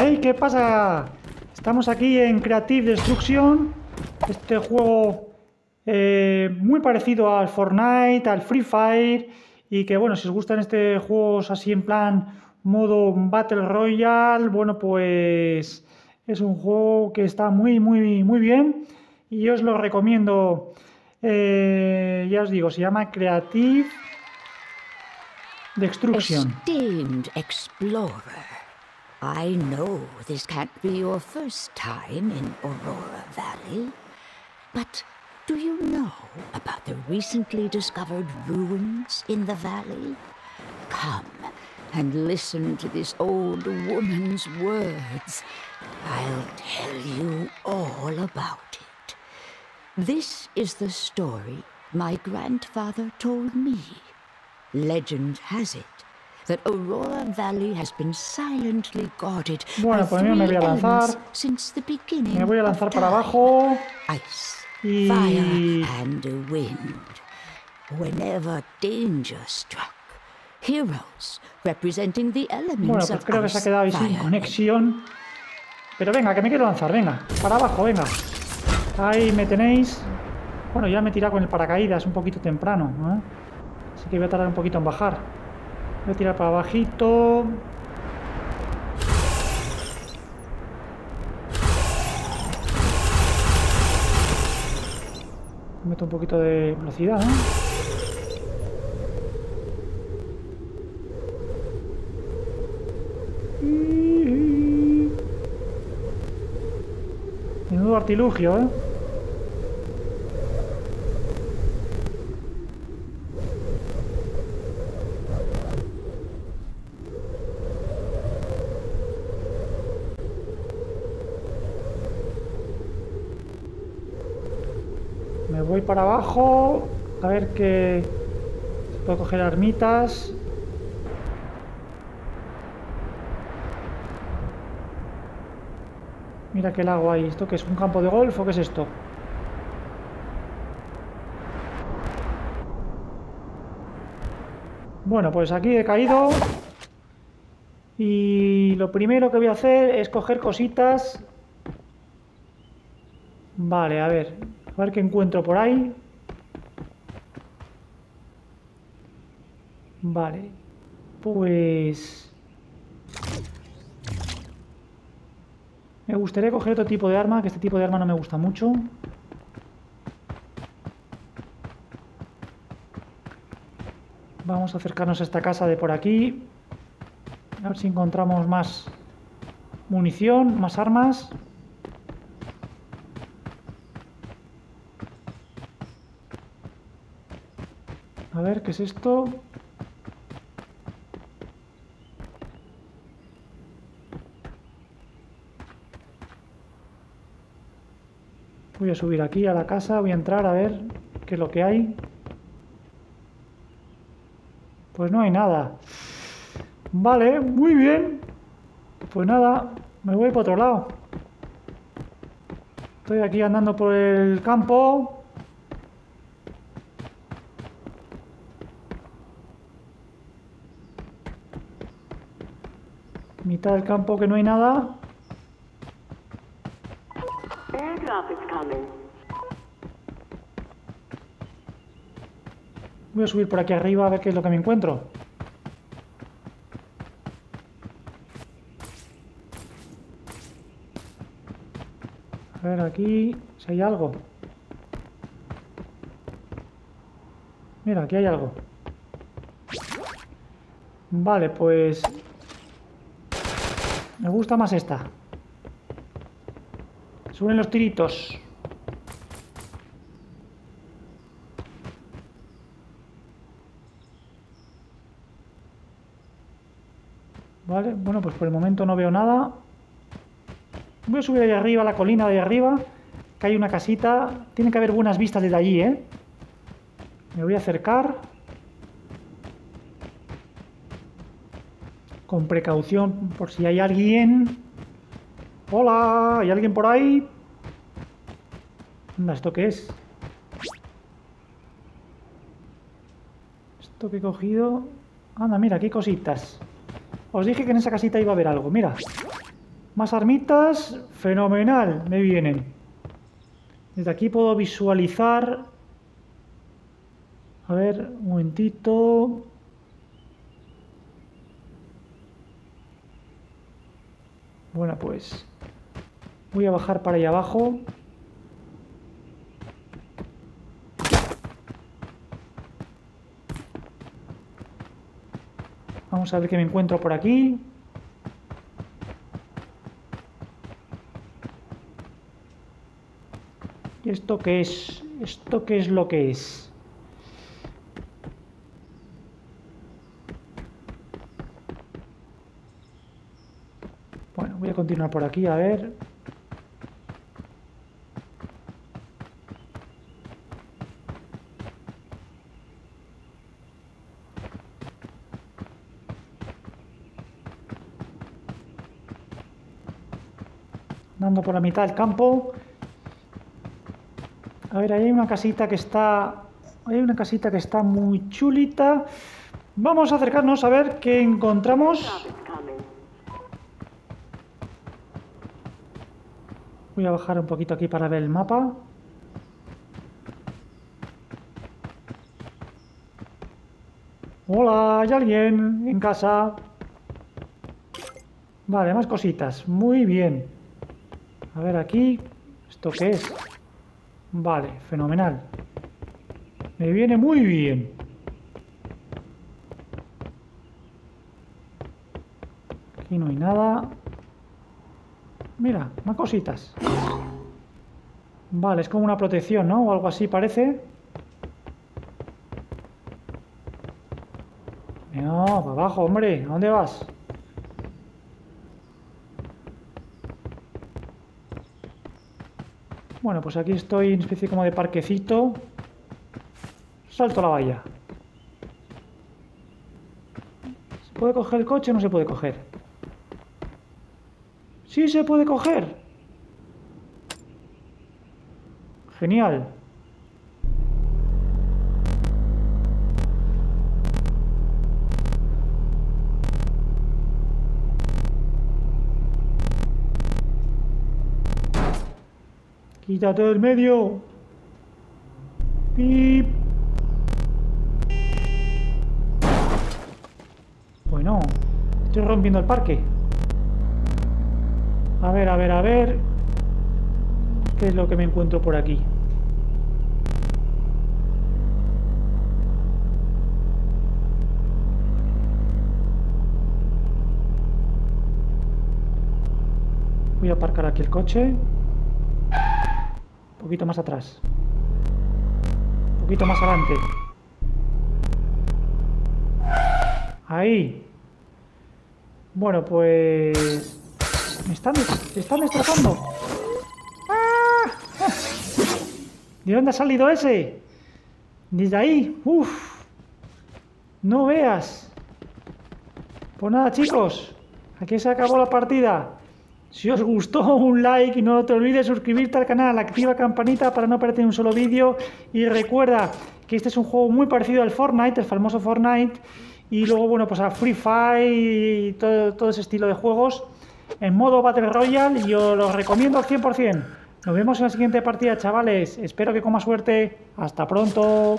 ¡Hey! ¿Qué pasa? Estamos aquí en Creative Destruction. Este juego eh, muy parecido al Fortnite, al Free Fire. Y que bueno, si os gustan este juegos así en plan modo Battle Royale, bueno, pues es un juego que está muy, muy, muy bien. Y os lo recomiendo. Eh, ya os digo, se llama Creative Destruction. I know this can't be your first time in Aurora Valley, but do you know about the recently discovered ruins in the valley? Come and listen to this old woman's words. I'll tell you all about it. This is the story my grandfather told me. Legend has it that Aurora Valley has been silently guarded Bueno, pues mira, me voy a lanzar. since the beginning Me voy a lanzar para abajo. Ice, Y- fire, and wind. Whenever danger struck, heroes representing the Bueno, elements pues of creo que se ha quedado ahí sin conexión. Pero venga, que me quiero lanzar, venga. Para abajo, venga. Ahí me tenéis. Bueno, ya me he tirado con el paracaídas un poquito temprano. ¿eh? Así que voy a tardar un poquito en bajar. Voy a tirar para abajito. Meto un poquito de velocidad, ¿no? Menudo artilugio, ¿eh? Voy para abajo. A ver. Si puedo coger armitas. Mira qué lago hay. ¿Esto qué es? ¿Un campo de golf o qué es esto? Bueno, pues aquí he caído. Y lo primero que voy a hacer es coger cositas. Vale, a ver. A ver qué encuentro por ahí. Vale. Pues... Me gustaría coger otro tipo de arma, que este tipo de arma no me gusta mucho. Vamos a acercarnos a esta casa de por aquí. A ver si encontramos más munición, más armas. A ver, ¿qué es esto? Voy a subir aquí a la casa, voy a entrar a ver qué es lo que hay. Pues no hay nada. Vale, muy bien. Pues nada, me voy para otro lado. Estoy aquí andando por el campo. Mitad del campo que no hay nada. Voy a subir por aquí arriba a ver qué es lo que me encuentro. A ver aquí si hay algo. Mira, aquí hay algo. Vale, pues... Me gusta más esta. Suben los tiritos. Vale, bueno, pues por el momento no veo nada. Voy a subir ahí arriba, a la colina de ahí arriba, que hay una casita. Tiene que haber buenas vistas desde allí, ¿eh? Me voy a acercar. Con precaución, por si hay alguien. Hola, ¿hay alguien por ahí? ¿esto qué es? Esto que he cogido... Anda, mira, qué cositas. Os dije que en esa casita iba a haber algo, mira. Más armitas, fenomenal, me vienen. Desde aquí puedo visualizar... A ver, un momentito... Bueno, pues voy a bajar para allá abajo. Vamos a ver qué me encuentro por aquí. ¿Y esto qué es? ¿Esto qué es lo que es? Bueno, voy a continuar por aquí a ver. Dando por la mitad del campo. A ver, ahí hay una casita que está... Hay una casita que está muy chulita. Vamos a acercarnos a ver qué encontramos. Voy a bajar un poquito aquí para ver el mapa. Hola, ¿hay alguien en casa? Vale, más cositas. Muy bien. A ver aquí. ¿Esto qué es? Vale, fenomenal. Me viene muy bien. Aquí no hay nada. Mira, más cositas. Vale, es como una protección, ¿no? O algo así parece. No, para abajo, hombre. ¿A dónde vas? Bueno, pues aquí estoy en especie como de parquecito. Salto la valla. ¿Se puede coger el coche o no se puede coger? Sí se puede coger. Genial. Quítate del medio. Pip. Bueno, estoy rompiendo el parque. A ver, a ver, a ver. ¿Qué es lo que me encuentro por aquí? Voy a aparcar aquí el coche. Un poquito más atrás. Un poquito más adelante. Ahí. Bueno, pues... Me están, me están destrozando. ¡Ah! ¿De dónde ha salido ese? Desde ahí. Uf. No veas. Pues nada, chicos. Aquí se acabó la partida. Si os gustó, un like y no te olvides suscribirte al canal, activa campanita para no perderte un solo vídeo y recuerda que este es un juego muy parecido al Fortnite, el famoso Fortnite y luego, bueno, pues a Free Fire y todo ese estilo de juegos en modo Battle Royale y os lo recomiendo al 100%. Nos vemos en la siguiente partida, chavales. Espero que con más suerte. Hasta pronto.